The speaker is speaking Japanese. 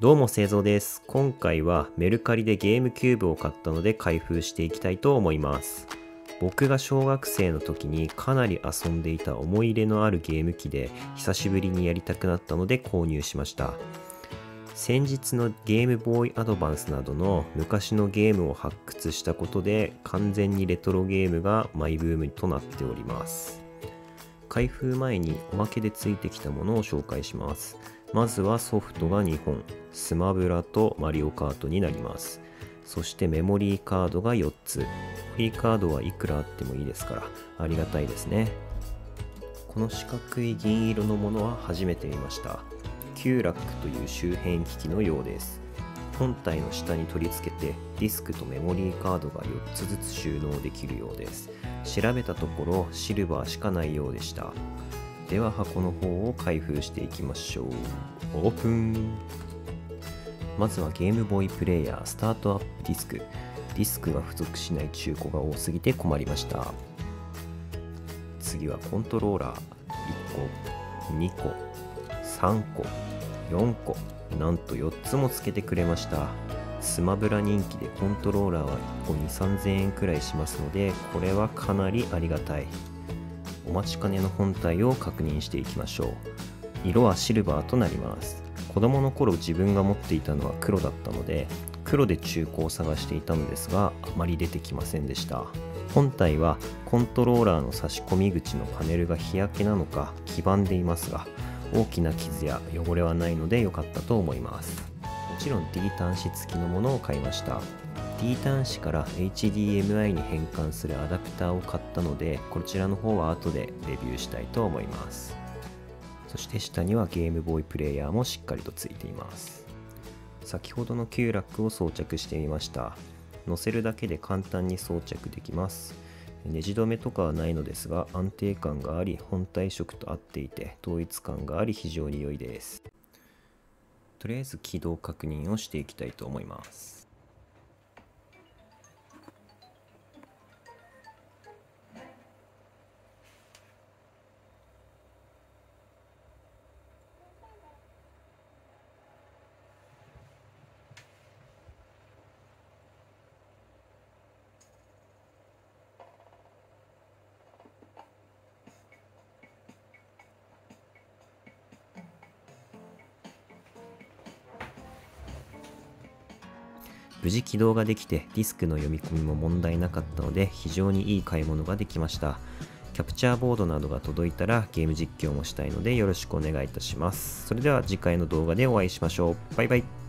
どうも製造です。今回はメルカリでゲームキューブを買ったので開封していきたいと思います。僕が小学生の時にかなり遊んでいた思い入れのあるゲーム機で久しぶりにやりたくなったので購入しました。先日のゲームボーイアドバンスなどの昔のゲームを発掘したことで完全にレトロゲームがマイブームとなっております。開封前におまけでついてきたものを紹介します。まずはソフトが2本、スマブラとマリオカートになります。そしてメモリーカードが4つ。メモリーカードはいくらあってもいいですから、ありがたいですね。この四角い銀色のものは初めて見ました。キューラックという周辺機器のようです。本体の下に取り付けてディスクとメモリーカードが4つずつ収納できるようです。調べたところシルバーしかないようでした。では箱の方を開封していきましょう。オープンまずはゲームボーイプレイヤースタートアップディスク。ディスクが付属しない中古が多すぎて困りました。次はコントローラー1個、2個、3個、4個、なんと4つもつけてくれました。スマブラ人気でコントローラーは1個2、3000円くらいしますので、これはかなりありがたい。お待ちかねの本体を確認していきましょう。色はシルバーとなります。子供の頃自分が持っていたのは黒だったので、黒で中古を探していたのですが、あまり出てきませんでした。本体はコントローラーの差し込み口のパネルが日焼けなのか黄ばんでいますが、大きな傷や汚れはないので良かったと思います。もちろん D 端子付きのものを買いました。D 端子から HDMI に変換するアダプターを買ったので、こちらの方は後でレビューしたいと思います。そして下にはゲームボーイプレイヤーもしっかりとついています。先ほどのキューラックを装着してみました。乗せるだけで簡単に装着できます。ネジ止めとかはないのですが安定感があり本体色と合っていて統一感があり非常に良いです。とりあえず起動確認をしていきたいと思います。無事起動ができてディスクの読み込みも問題なかったので非常にいい買い物ができました。キャプチャーボードなどが届いたらゲーム実況もしたいのでよろしくお願いいたします。それでは次回の動画でお会いしましょう。バイバイ。